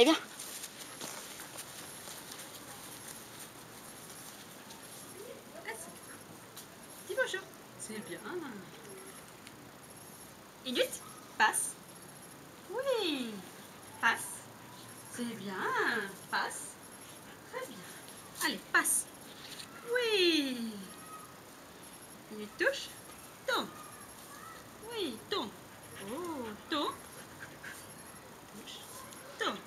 Allez, viens. Dis bonjour. C'est bien. Inut, passe. Oui, passe. C'est bien. Passe. Très bien. Allez, passe. Oui. Inut, touche. Tourne. Oui, tourne. Oh, tourne. Touche. Tourne.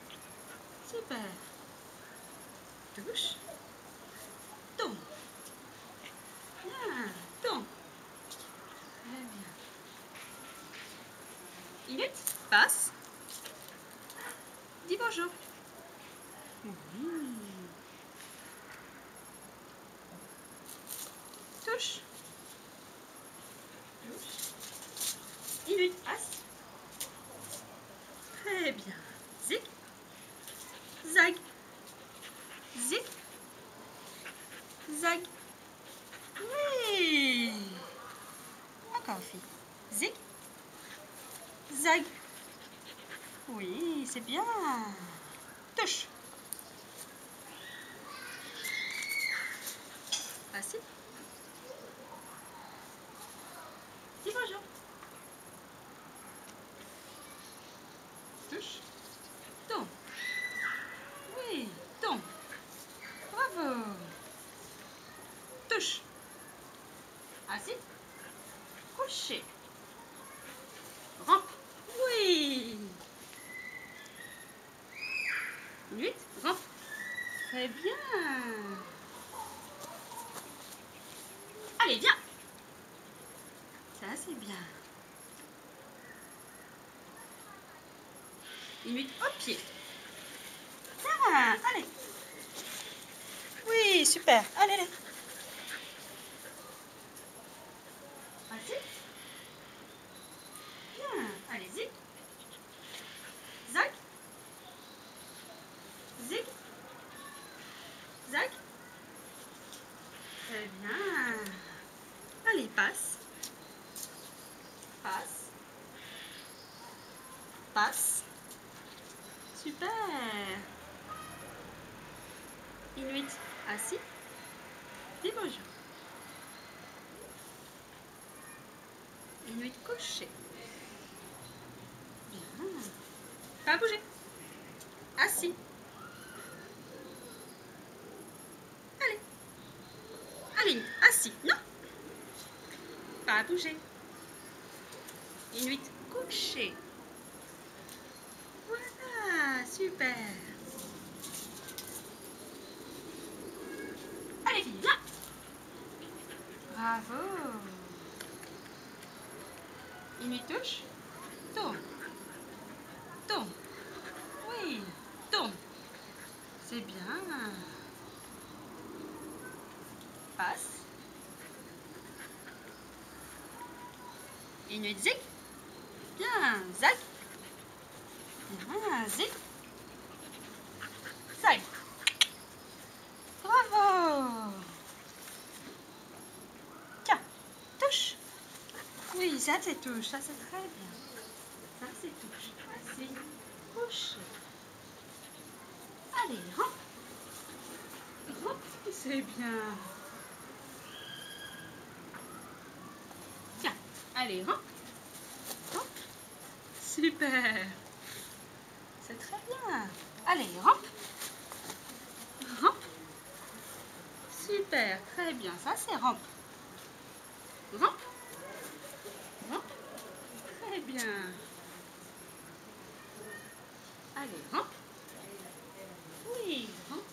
Super. Touche. Tourne. Bien. Tourne. Très bien. Inut, passe. Dis bonjour. Touche. Touche. Inut, passe. Très bien. Zig. Zag. Zig. Zag. Oui. Encore fille. Zig. Zag. Oui, c'est bien. Touche. Assis. Dis bonjour. Touche. Tombe. Oui, tombe. Bravo. Touche. Assis. Couché. Rampe. Oui. Nuit. Rampe. Très bien. Allez, viens. Ça, c'est bien. Nuit au pied. Bien. Allez. Oui, super. Allez, allez. Vas-y. Bien. Allez-y. Zac. Zig. Zac. Très bien. Allez, passe. Passe. Passe. Super. Inuit assis. Dis bonjour. Inuit couché. Bien. Pas bouger. Assis. Allez. Assis. Non. Pas bouger. Inuit couché. Voilà, super. Allez, viens. Bravo. Inuit touche. Tourne. Tourne. Oui, tourne. C'est bien. Passe. Inuit zig. Bien, zag. Bien, zig. Zag. Bravo. Tiens, touche. Oui, ça c'est touche, ça c'est très bien. Ça c'est touche. Vas-y, couche. Allez. Rentre, c'est bien. Tiens, allez, rentre. Rentre. Super. C'est très bien. Allez, rentre. Rentre. Super, très bien. Ça, c'est rampe. Rampe. Rampe. Très bien. Allez, rampe. Oui, rampe.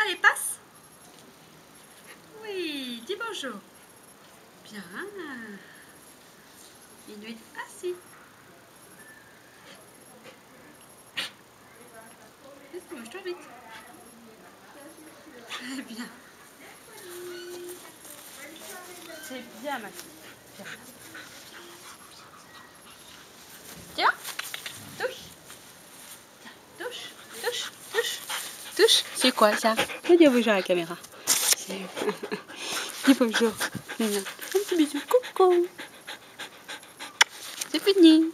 Allez, passe. Bien. Inuit assis. Vas-y, mange-toi vite. Très bien. C'est bien, ma fille. Tiens, touche. Tiens, touche, touche, touche, touche. C'est quoi ça? Faut dire bonjour à la caméra? C'est- Dis bonjour. Nina. Un petit bisou. Coucou. C'est fini.